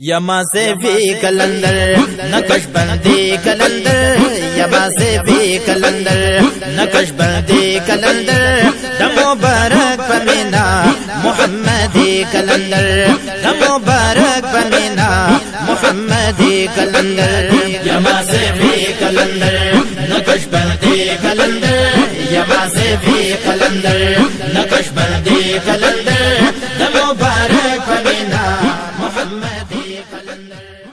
یما سے بھی کلندر نقش بندی کلندر یما سے بھی کلندر نقش بندی کلندر دم مبارک پمینا محمدی کلندر دم مبارک پمینا محمدی کلندر یما سے بھی کلندر نقش بندی کلندر یما سے بھی کلندر نقش بندی کلندر दे पकंद